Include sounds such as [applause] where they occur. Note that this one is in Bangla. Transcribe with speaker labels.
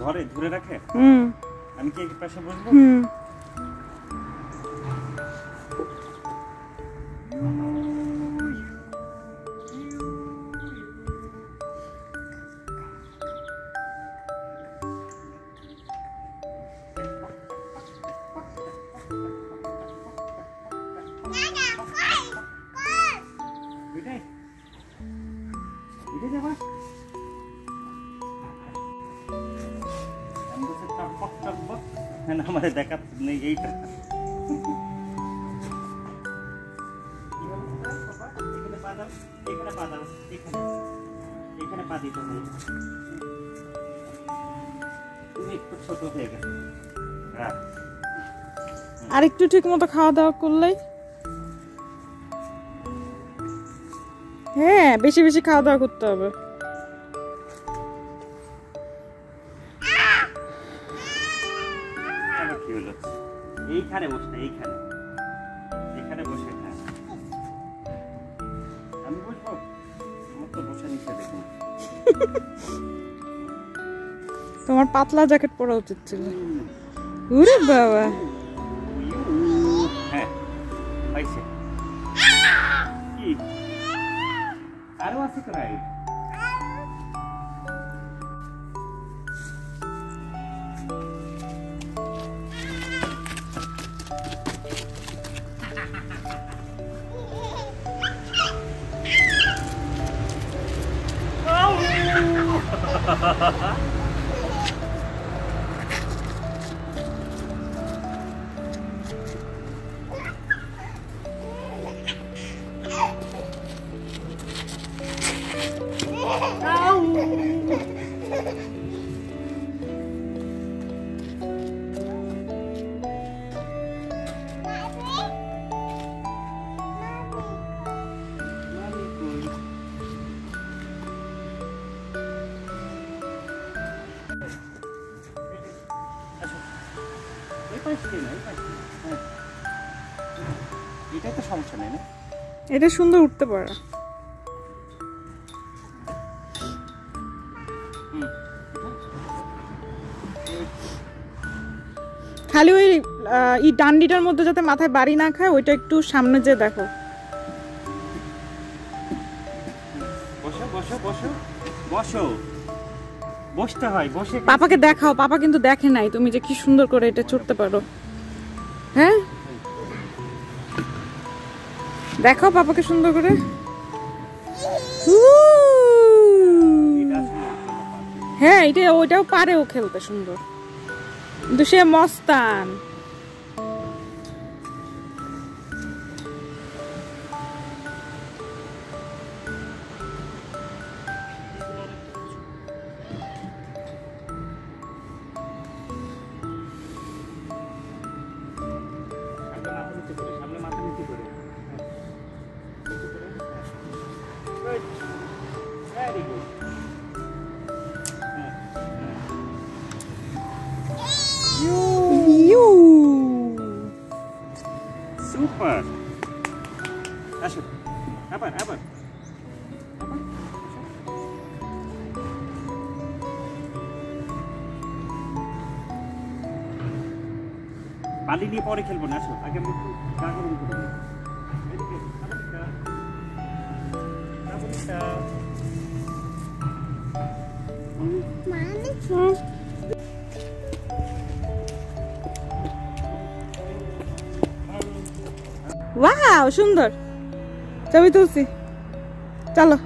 Speaker 1: ধরে ধরে রাখে?
Speaker 2: হুম।
Speaker 1: আমি কি এই পাশে বসবো?
Speaker 2: হুম।
Speaker 1: এটাই এটাই যাবা? আমি না, আমাদের দেখা নেই এইটা। হয়ে
Speaker 2: আর একটু ঠিক মতো খাওয়া দাওয়া করলেই? হ্যাঁ বেশি বেশি খাওয়া দাওয়া করতে হবে।
Speaker 1: এইখানে বস না এইখানে। এখানে বসে আমি বসবো? আমার তো বসে নিচে দেখুন
Speaker 2: তোমার পাতলা জ্যাকেট পরা উচিত ছিল। উরে বাবা।
Speaker 1: হ্যাঁ কি? আরও আছে Au! [laughs] এটাই তো সমস্যা নেই
Speaker 2: এটা সুন্দর উঠতে পারে। খালি ওই আহ, ই ডান্ডিটার মধ্যে যাতে মাথায় বাড়ি না খায় ওইটা একটু সামনে যে দেখো।
Speaker 1: বসো বসো বসো। বসো। বসতে হয় বসে
Speaker 2: পাপাকে দেখাও পাপা কিন্তু দেখে নাই তুমি যে কি সুন্দর করে এটা চড়তে পারো। হ্যাঁ? দেখাও পাপাকে সুন্দর করে। হ্যাঁ এটা ওইটাও পারে ও খেলতে সুন্দর। কিন্তু সে মস্তান।
Speaker 1: আসো আবার আবার আবার, বালি নিয়ে পরে খেলব না আসো আগে আমি।
Speaker 2: ওয়াও সুন্দর। चलो तुलसी चलो